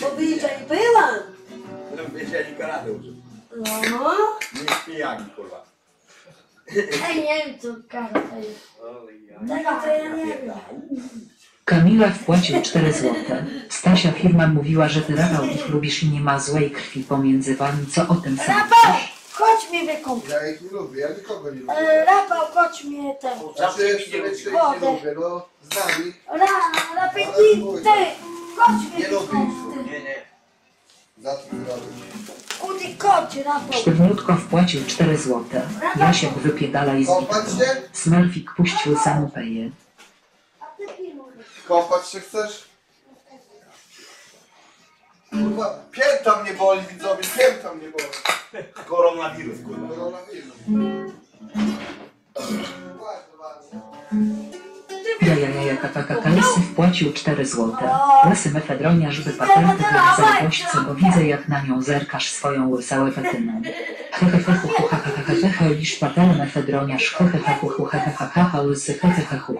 Bo bliżej byłam. No wiedzieli karadę użyć. No. Nie pijani, kurwa. Ej, nie wiem co kara to jest. Tego to ja nie wiem. Kamila wpłacił 4 złote. Stasia firma mówiła, że ty Rafał ich lubisz i nie ma złej krwi pomiędzy wami. Co o tym Rafał, sądzisz? chodź mnie wykąp. Ja ich nie lubię, ja nikogo nie lubię. E, Rafał, chodź mnie ten. Znaczy, ich nie lubię, no z nami. Ra, Rafał, ty, chodź Nie ty. Nie, nie. Za to. Kudy, chodź, Rafał. Sztywniutko wpłacił 4 złote. Jasiek wypiedalaj z Kąpać widzą. się? Smurfik puścił samopeję. A ty pilnuj. Kąpać się chcesz? Kurwa, pięta mnie boli widzowie, pięta mnie boli. Koronawirus, kurwa. Koronawirus. Jajajaja kakaka Kalesy wpłacił 4 złote. Łysy mefedroniarz wypatenty dla zajegośce, bo widzę jak na nią zerkasz swoją łysałe fetyną. Hehehehu ha ha ha ha ha ha lisz patel mefedroniarz hehehehu ha ha ha ha ha łysy hehehehu